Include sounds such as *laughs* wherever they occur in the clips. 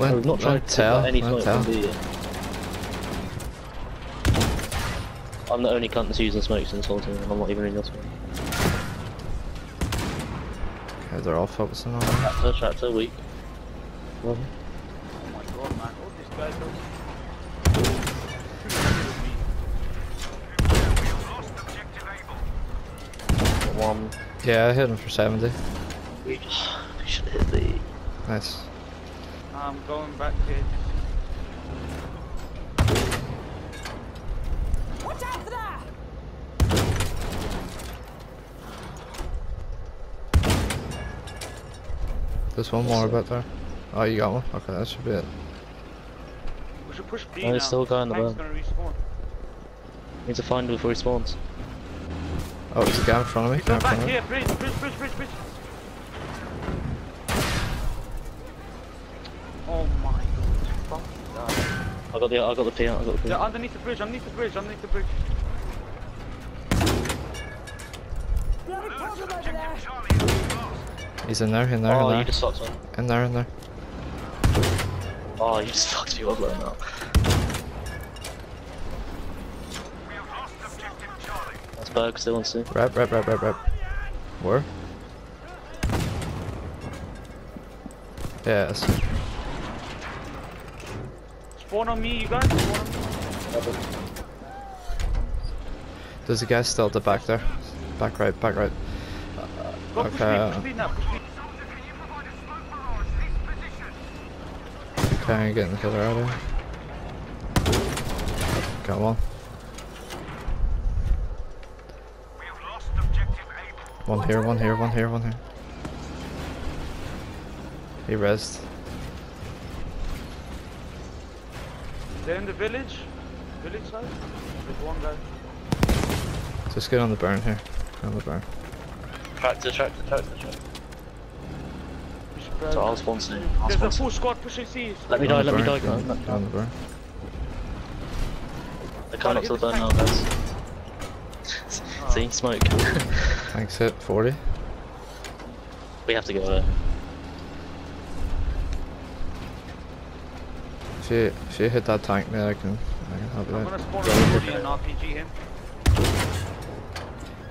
We've not tried to tell, any smoke tell. I'm the only cunt that's using smokes in this whole team, and I'm not even in your smoke. Okay, they're all focusing on me. Tractor, tractor, weak. Well, Oh my god, man. All these guys are... one. Yeah, I hit him for 70. We, *sighs* we should hit the. Nice. I'm going back here. Watch out for that! There's one more about there. Oh, you got one? Okay, that should be it. We should push B Oh, now. there's still a guy in the Tank's gonna respawn. Need to find him before he spawns. Oh, there's a guy in front of me. He's Guy going in front back of me. here, bridge, bridge, bridge, bridge, bridge. Oh my god. Fuck that. I got the. I got the P out. Got the P. They're underneath the bridge, underneath the bridge, underneath the bridge. Bloody problem! He's in there, in there, Oh, in you there. just fucked me. In there, in there. Oh, you just fucked me up like that. That's Berg still on C. Rep, rep, rep, rep, rep. Where? Yes. Spawn on me, you guys. There's a guy still at the back there. Back right, back right. Go push Okay. me, push me now, push me. Okay, I'm getting the killer out of here. Got one. One here, one here, one here, one here. He rezzed. They're in the village. Village side. There's one guy. Just get on the burn here. Get on the burn. Tractor, tractor, tractor, tractor. We should grab- So I'll spawn C. I'll There's spawn a C. full squad pushing C. Let me Get die, on let me die, get on- guys. Get on the burn. They're coming up to the burn now, guys. Ah. *laughs* See, smoke. Thanks, hit 40. we have to go there. If you, if you hit that tank, man, I can, I can help you I'm out. gonna spawn a 40 and RPG him.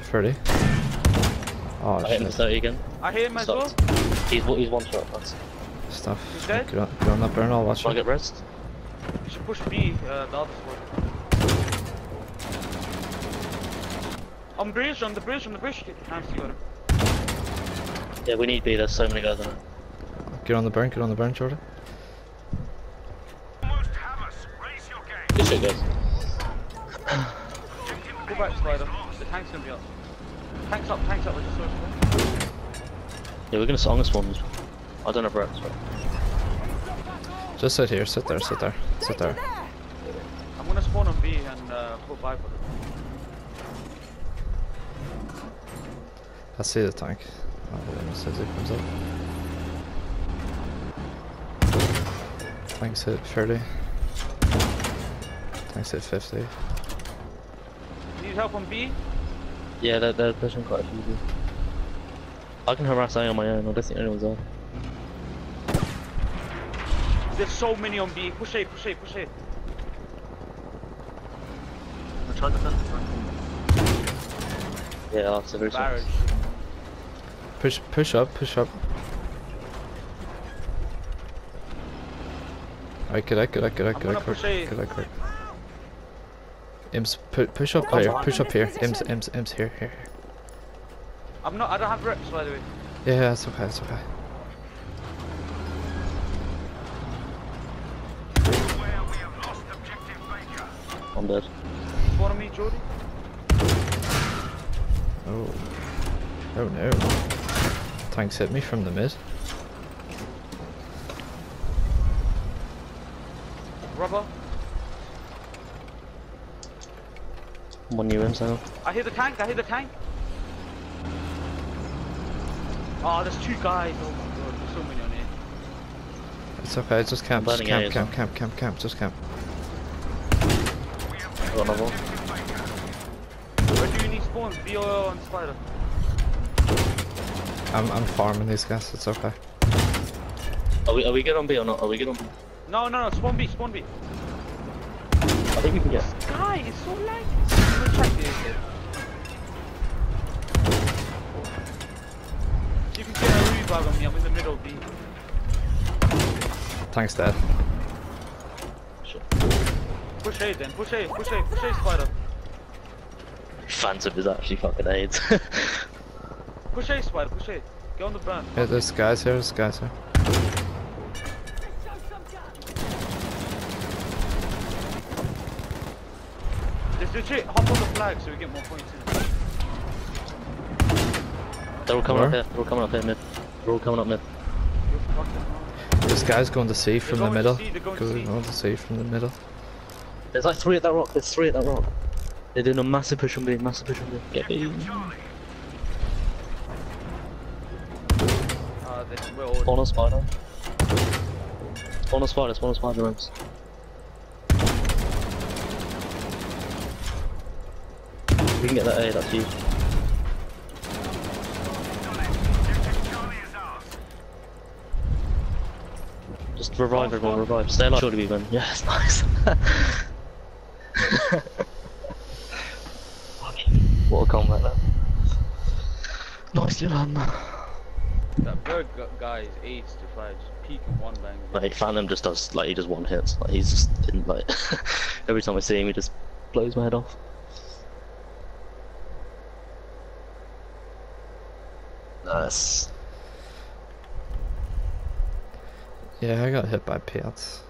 30. Oh I hit him for shit. 30 again. I hear him as well. He's, he's one shot, that's. Stuff. He's dead? Get on, get on that burn, I'll watch Shall I it. get rest? You should push B, uh, the other squad. On bridge, on the bridge, on the bridge. Nice, you got him. Yeah, we need B, there's so many guys on it. Get on the burn, get on the burn, Jordan. Good shit, guys. Go back, Spider. The tank's gonna be up. Tank's up, tank's up. I just saw it. Yeah, we're gonna, I'm gonna spawn. I don't have reps, right? Just sit here, sit there, sit there, sit there. I'm gonna spawn on B and uh, put Viper. I see the tank. Oh, when it says it comes up. Tanks hit 30. Tanks hit 50. Need help on B? Yeah, they're, they're pushing quite a few. people. I can harass A on my own, I don't think anyone's there. There's so many on B. Push A, push A, push A. I tried to defend Yeah, that's a very Barrage. Push, push up, push up. Alright, get out, get out, get out, I'm get out gonna quick, push A. get. Imps, pu push up here, push up here. Imps, imps, imps, here, here, here. I'm not, I don't have reps by the way. Yeah, yeah, it's okay, it's okay. I'm dead. Spawn on me, Jordy. Oh. Oh no. Tanks hit me from the mid. Rubber. I'm on new rims. I hear the tank, I hear the tank. Oh, there's two guys. Oh my god, there's so many on here. It's okay, just camp, just Burning camp, A camp, camp, camp, camp, just camp. I got another one. Where do you need spawns? B or on spider? I'm, I'm farming these guys, it's okay. Are we, are we good on B or not? Are we good on B? No, no, no, spawn B, spawn B. I think we can get. Guy, it's so laggy. Tank's dead. Shit. Push A then, push A, push A, push A spider. Phantom is actually fucking AIDS. *laughs* Push A spider, push A. Get on the burn. Yeah, there's guys here, there's guys here. Show some gun. Just legit hop on the flag so we get more points in. They're all coming up here. They're all coming up here mid. They're all coming up mid. You're fucking wrong. This guy's going to C from the middle. Going to Going C. going to C from the middle. There's like three at that rock. There's three at that rock. They're doing a massive push on B. Massive push on B. Get B. Uh, they, we're all Spawn on spider. Spawn on spider. Spawn on spider rooms. We can get that A. That's huge. Just revive everyone, revive. Stay alive. Sure to be win. Yeah, it's nice. *laughs* What a combat that. Nicely done. That bird guy is ace to five, just peek and one bang. Like Phantom just does like he just one hits. Like he's just in like *laughs* every time I see him he just blows my head off. Nice. Yeah, I got hit by Piats.